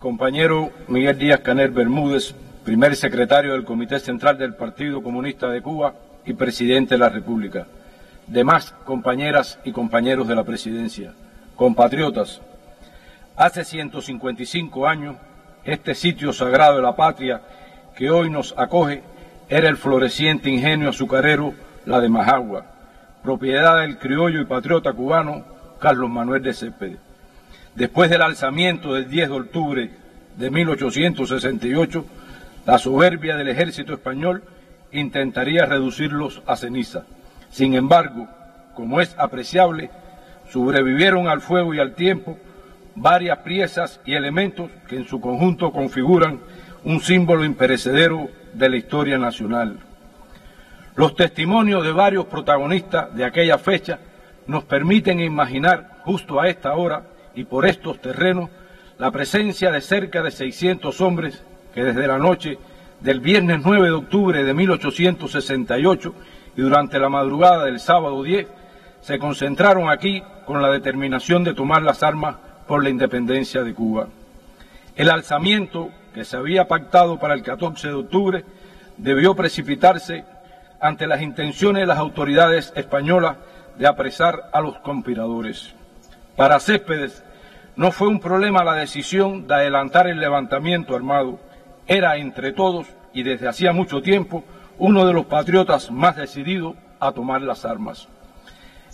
compañero Miguel Díaz Canel Bermúdez, primer secretario del Comité Central del Partido Comunista de Cuba y presidente de la República, demás compañeras y compañeros de la presidencia, compatriotas, hace 155 años este sitio sagrado de la patria que hoy nos acoge era el floreciente ingenio azucarero La de Majagua, propiedad del criollo y patriota cubano Carlos Manuel de Céspedes. Después del alzamiento del 10 de octubre de 1868, la soberbia del ejército español intentaría reducirlos a ceniza. Sin embargo, como es apreciable, sobrevivieron al fuego y al tiempo varias piezas y elementos que en su conjunto configuran un símbolo imperecedero de la historia nacional. Los testimonios de varios protagonistas de aquella fecha nos permiten imaginar justo a esta hora y por estos terrenos la presencia de cerca de 600 hombres que desde la noche del viernes 9 de octubre de 1868 y durante la madrugada del sábado 10 se concentraron aquí con la determinación de tomar las armas por la independencia de Cuba. El alzamiento que se había pactado para el 14 de octubre debió precipitarse ante las intenciones de las autoridades españolas de apresar a los conspiradores. Para Céspedes no fue un problema la decisión de adelantar el levantamiento armado, era entre todos y desde hacía mucho tiempo uno de los patriotas más decididos a tomar las armas.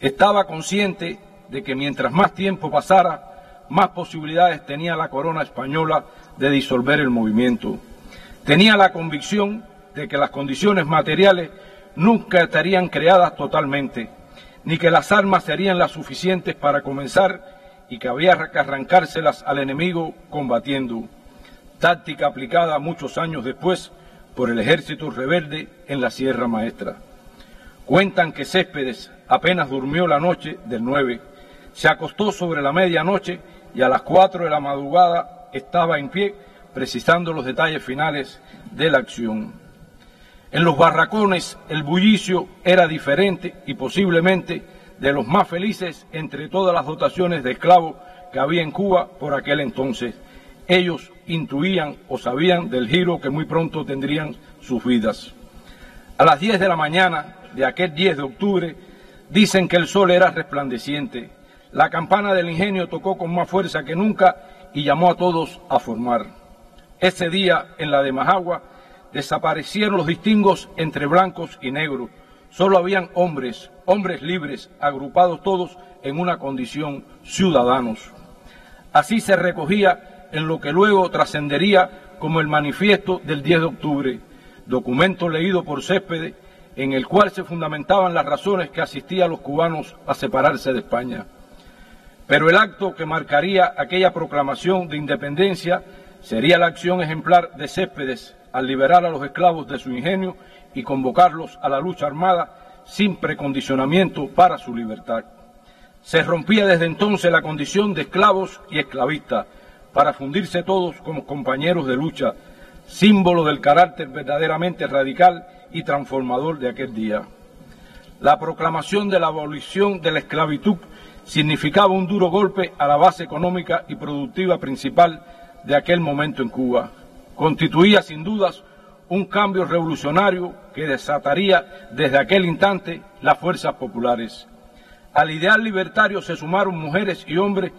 Estaba consciente de que mientras más tiempo pasara, más posibilidades tenía la corona española de disolver el movimiento. Tenía la convicción de que las condiciones materiales nunca estarían creadas totalmente, ni que las armas serían las suficientes para comenzar y que había que arrancárselas al enemigo combatiendo, táctica aplicada muchos años después por el ejército rebelde en la Sierra Maestra. Cuentan que Céspedes apenas durmió la noche del 9, se acostó sobre la medianoche y a las 4 de la madrugada estaba en pie precisando los detalles finales de la acción. En los barracones el bullicio era diferente y posiblemente de los más felices entre todas las dotaciones de esclavos que había en Cuba por aquel entonces. Ellos intuían o sabían del giro que muy pronto tendrían sus vidas. A las 10 de la mañana de aquel 10 de octubre dicen que el sol era resplandeciente. La campana del ingenio tocó con más fuerza que nunca y llamó a todos a formar. Ese día, en la de Majagua, desaparecieron los distingos entre blancos y negros. Solo habían hombres, hombres libres, agrupados todos en una condición ciudadanos. Así se recogía en lo que luego trascendería como el manifiesto del 10 de octubre, documento leído por Céspedes, en el cual se fundamentaban las razones que asistían los cubanos a separarse de España. Pero el acto que marcaría aquella proclamación de independencia sería la acción ejemplar de Céspedes al liberar a los esclavos de su ingenio y convocarlos a la lucha armada sin precondicionamiento para su libertad. Se rompía desde entonces la condición de esclavos y esclavistas para fundirse todos como compañeros de lucha, símbolo del carácter verdaderamente radical y transformador de aquel día. La proclamación de la abolición de la esclavitud significaba un duro golpe a la base económica y productiva principal de aquel momento en Cuba. Constituía sin dudas un cambio revolucionario que desataría desde aquel instante las fuerzas populares. Al ideal libertario se sumaron mujeres y hombres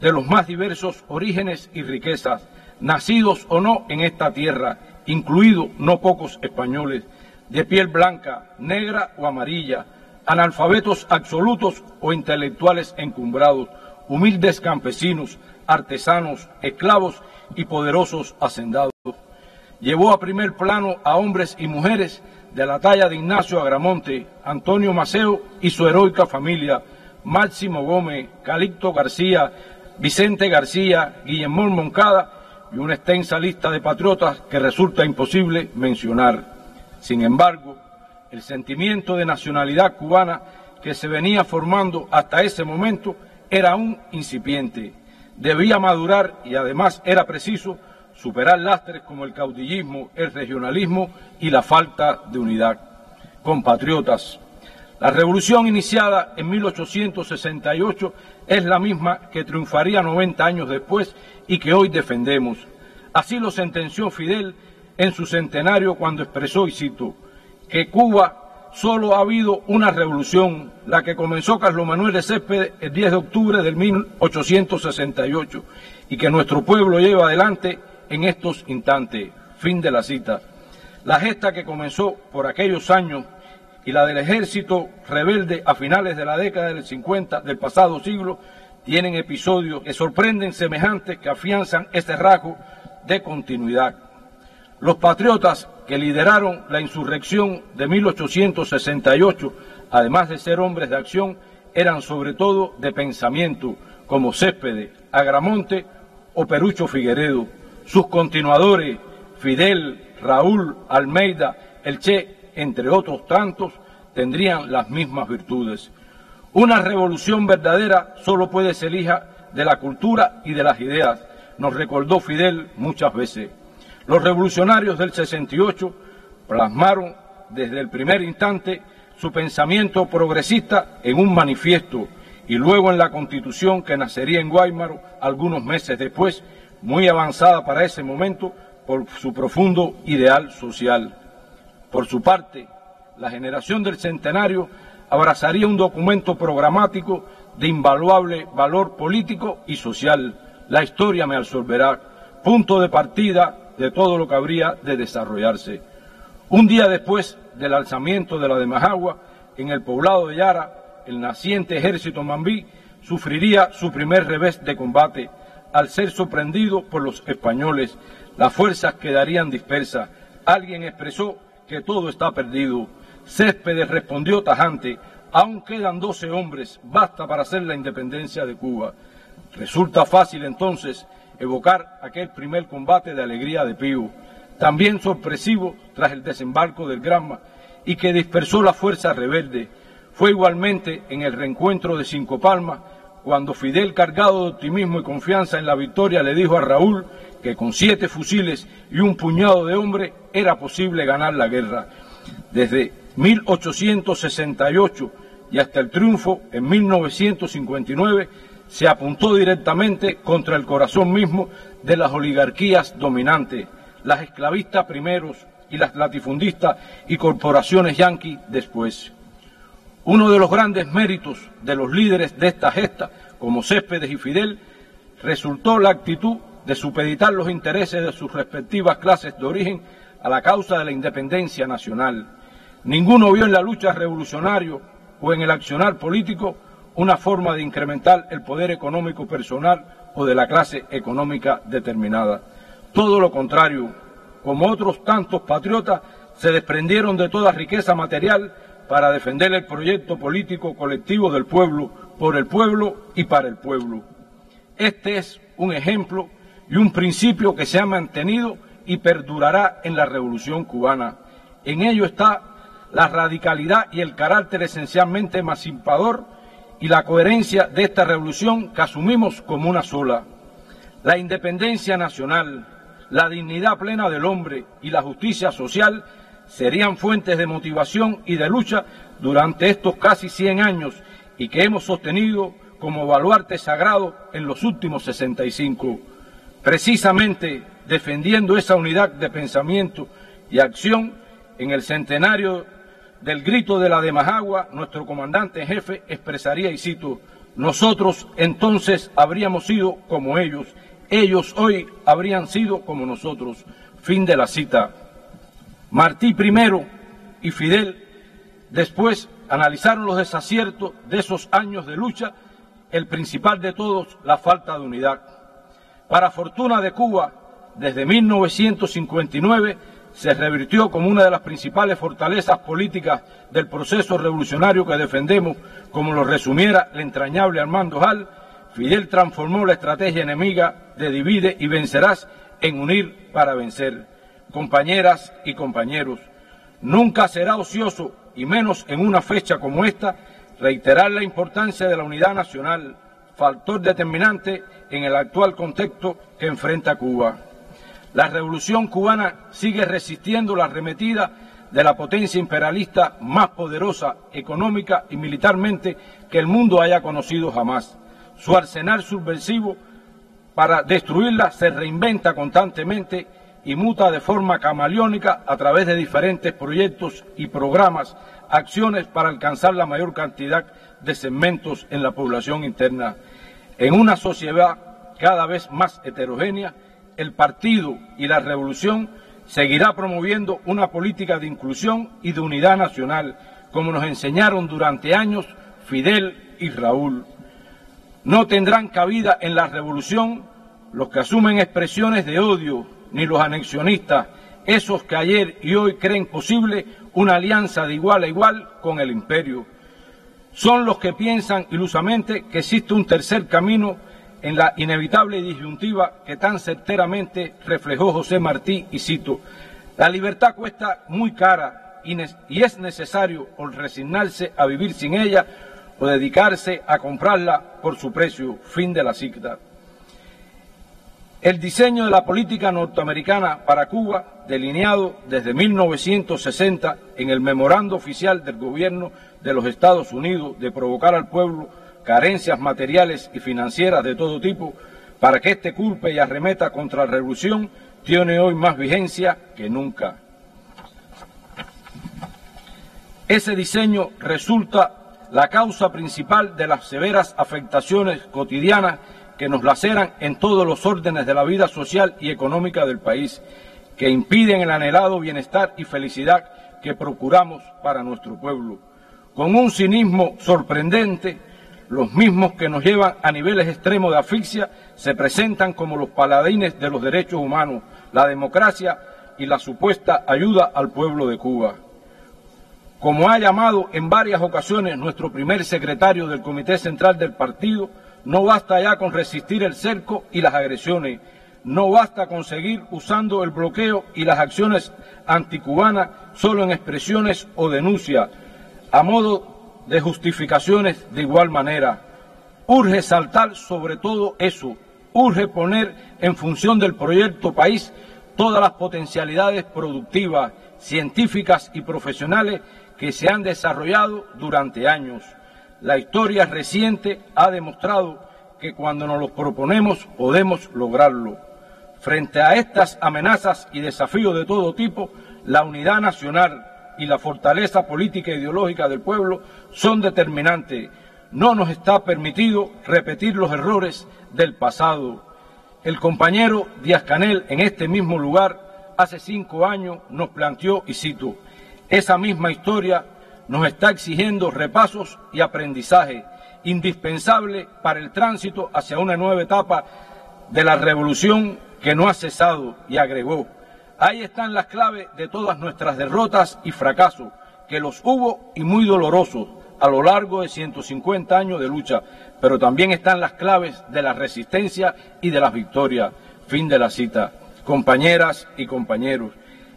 de los más diversos orígenes y riquezas, nacidos o no en esta tierra, incluidos no pocos españoles, de piel blanca, negra o amarilla, analfabetos absolutos o intelectuales encumbrados, humildes campesinos, artesanos, esclavos y poderosos hacendados. Llevó a primer plano a hombres y mujeres de la talla de Ignacio Agramonte, Antonio Maceo y su heroica familia, Máximo Gómez, Calixto García, Vicente García, Guillermo Moncada y una extensa lista de patriotas que resulta imposible mencionar. Sin embargo, el sentimiento de nacionalidad cubana que se venía formando hasta ese momento era aún incipiente, debía madurar y además era preciso superar lastres como el caudillismo, el regionalismo y la falta de unidad. Compatriotas, La revolución iniciada en 1868 es la misma que triunfaría 90 años después y que hoy defendemos. Así lo sentenció Fidel en su centenario cuando expresó, y cito, que Cuba solo ha habido una revolución, la que comenzó Carlos Manuel de Céspedes el 10 de octubre de 1868 y que nuestro pueblo lleva adelante en estos instantes. Fin de la cita. La gesta que comenzó por aquellos años y la del ejército rebelde a finales de la década del 50 del pasado siglo tienen episodios que sorprenden semejantes que afianzan este rasgo de continuidad. Los patriotas que lideraron la insurrección de 1868, además de ser hombres de acción, eran sobre todo de pensamiento, como Céspedes, Agramonte o Perucho Figueredo. Sus continuadores, Fidel, Raúl, Almeida, el Che, entre otros tantos, tendrían las mismas virtudes. Una revolución verdadera solo puede ser hija de la cultura y de las ideas, nos recordó Fidel muchas veces. Los revolucionarios del 68 plasmaron desde el primer instante su pensamiento progresista en un manifiesto y luego en la constitución que nacería en Guaymaro algunos meses después, muy avanzada para ese momento por su profundo ideal social. Por su parte, la generación del centenario abrazaría un documento programático de invaluable valor político y social. La historia me absolverá, punto de partida de todo lo que habría de desarrollarse. Un día después del alzamiento de la de Majagua, en el poblado de Yara, el naciente ejército mambí sufriría su primer revés de combate al ser sorprendido por los españoles. Las fuerzas quedarían dispersas. Alguien expresó que todo está perdido. Céspedes respondió tajante, aún quedan doce hombres, basta para hacer la independencia de Cuba. Resulta fácil entonces evocar aquel primer combate de alegría de Pío, también sorpresivo tras el desembarco del Granma y que dispersó la fuerza rebelde. Fue igualmente en el reencuentro de Cinco Palmas cuando Fidel, cargado de optimismo y confianza en la victoria, le dijo a Raúl que con siete fusiles y un puñado de hombres era posible ganar la guerra. Desde 1868 y hasta el triunfo en 1959 se apuntó directamente contra el corazón mismo de las oligarquías dominantes, las esclavistas primeros y las latifundistas y corporaciones yanquis después. Uno de los grandes méritos de los líderes de esta gesta, como Céspedes y Fidel, resultó la actitud de supeditar los intereses de sus respectivas clases de origen a la causa de la independencia nacional. Ninguno vio en la lucha revolucionaria o en el accionar político una forma de incrementar el poder económico personal o de la clase económica determinada. Todo lo contrario, como otros tantos patriotas, se desprendieron de toda riqueza material para defender el proyecto político colectivo del pueblo, por el pueblo y para el pueblo. Este es un ejemplo y un principio que se ha mantenido y perdurará en la revolución cubana. En ello está la radicalidad y el carácter esencialmente emancipador y la coherencia de esta revolución que asumimos como una sola. La independencia nacional, la dignidad plena del hombre y la justicia social serían fuentes de motivación y de lucha durante estos casi 100 años y que hemos sostenido como baluarte sagrado en los últimos 65. Precisamente defendiendo esa unidad de pensamiento y acción en el centenario del grito de la de Majagua, nuestro comandante en jefe expresaría, y cito, nosotros entonces habríamos sido como ellos, ellos hoy habrían sido como nosotros. Fin de la cita. Martí primero y Fidel después analizaron los desaciertos de esos años de lucha, el principal de todos, la falta de unidad. Para fortuna de Cuba, desde 1959, se revirtió como una de las principales fortalezas políticas del proceso revolucionario que defendemos, como lo resumiera el entrañable Armando Hall, Fidel transformó la estrategia enemiga de divide y vencerás en unir para vencer. Compañeras y compañeros, nunca será ocioso, y menos en una fecha como esta, reiterar la importancia de la unidad nacional, factor determinante en el actual contexto que enfrenta Cuba. La revolución cubana sigue resistiendo la arremetida de la potencia imperialista más poderosa económica y militarmente que el mundo haya conocido jamás. Su arsenal subversivo para destruirla se reinventa constantemente y muta de forma camaleónica a través de diferentes proyectos y programas, acciones para alcanzar la mayor cantidad de segmentos en la población interna. En una sociedad cada vez más heterogénea, el partido y la revolución seguirá promoviendo una política de inclusión y de unidad nacional, como nos enseñaron durante años Fidel y Raúl. No tendrán cabida en la revolución los que asumen expresiones de odio, ni los anexionistas, esos que ayer y hoy creen posible una alianza de igual a igual con el imperio. Son los que piensan ilusamente que existe un tercer camino en la inevitable disyuntiva que tan certeramente reflejó José Martí y cito, la libertad cuesta muy cara y es necesario o resignarse a vivir sin ella o dedicarse a comprarla por su precio. Fin de la cita. El diseño de la política norteamericana para Cuba, delineado desde 1960 en el memorando oficial del gobierno de los Estados Unidos de provocar al pueblo carencias materiales y financieras de todo tipo, para que éste culpe y arremeta contra la revolución, tiene hoy más vigencia que nunca. Ese diseño resulta la causa principal de las severas afectaciones cotidianas que nos laceran en todos los órdenes de la vida social y económica del país, que impiden el anhelado bienestar y felicidad que procuramos para nuestro pueblo. Con un cinismo sorprendente, los mismos que nos llevan a niveles extremos de asfixia se presentan como los paladines de los derechos humanos, la democracia y la supuesta ayuda al pueblo de Cuba. Como ha llamado en varias ocasiones nuestro primer secretario del Comité Central del Partido, no basta ya con resistir el cerco y las agresiones. No basta con seguir usando el bloqueo y las acciones anticubanas solo en expresiones o denuncias, a modo de justificaciones de igual manera. Urge saltar sobre todo eso. Urge poner en función del proyecto país todas las potencialidades productivas, científicas y profesionales que se han desarrollado durante años. La historia reciente ha demostrado que cuando nos lo proponemos podemos lograrlo. Frente a estas amenazas y desafíos de todo tipo, la unidad nacional y la fortaleza política e ideológica del pueblo son determinantes. No nos está permitido repetir los errores del pasado. El compañero Díaz Canel en este mismo lugar hace cinco años nos planteó, y cito, esa misma historia nos está exigiendo repasos y aprendizaje indispensable para el tránsito hacia una nueva etapa de la revolución que no ha cesado y agregó. Ahí están las claves de todas nuestras derrotas y fracasos, que los hubo y muy dolorosos a lo largo de 150 años de lucha, pero también están las claves de la resistencia y de las victorias. Fin de la cita. Compañeras y compañeros,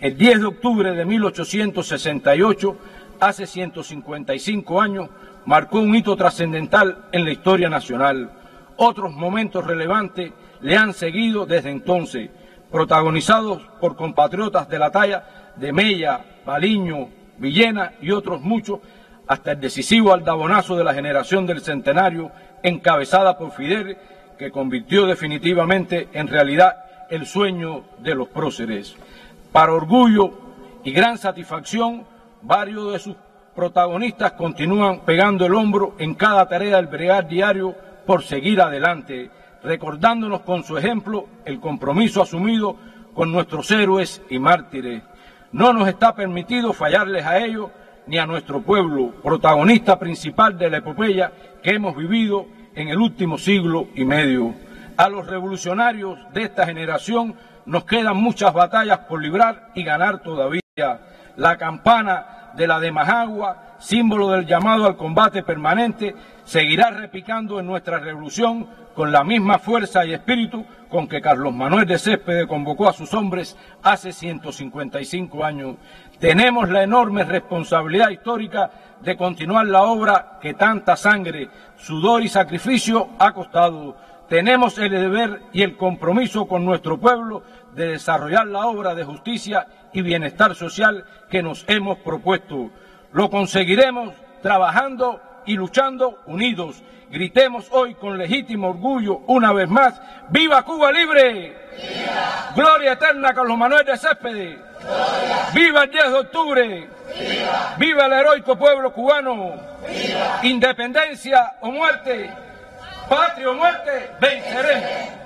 el 10 de octubre de 1868 hace 155 años, marcó un hito trascendental en la historia nacional. Otros momentos relevantes le han seguido desde entonces, protagonizados por compatriotas de la talla de Mella, Paliño, Villena y otros muchos, hasta el decisivo aldabonazo de la generación del centenario, encabezada por Fidel, que convirtió definitivamente en realidad el sueño de los próceres. Para orgullo y gran satisfacción, varios de sus protagonistas continúan pegando el hombro en cada tarea del bregar diario por seguir adelante, recordándonos con su ejemplo el compromiso asumido con nuestros héroes y mártires. No nos está permitido fallarles a ellos ni a nuestro pueblo, protagonista principal de la epopeya que hemos vivido en el último siglo y medio. A los revolucionarios de esta generación nos quedan muchas batallas por librar y ganar todavía la campana de la de Majagua, símbolo del llamado al combate permanente, seguirá repicando en nuestra revolución con la misma fuerza y espíritu con que Carlos Manuel de Céspedes convocó a sus hombres hace 155 años. Tenemos la enorme responsabilidad histórica de continuar la obra que tanta sangre, sudor y sacrificio ha costado tenemos el deber y el compromiso con nuestro pueblo de desarrollar la obra de justicia y bienestar social que nos hemos propuesto. Lo conseguiremos trabajando y luchando unidos. Gritemos hoy con legítimo orgullo una vez más, ¡Viva Cuba Libre! ¡Viva! ¡Gloria eterna Carlos Manuel de Céspedes! ¡Viva el 10 de octubre! ¡Viva! ¡Viva el heroico pueblo cubano! ¡Viva! Independencia o muerte, patria o muerte, venceremos.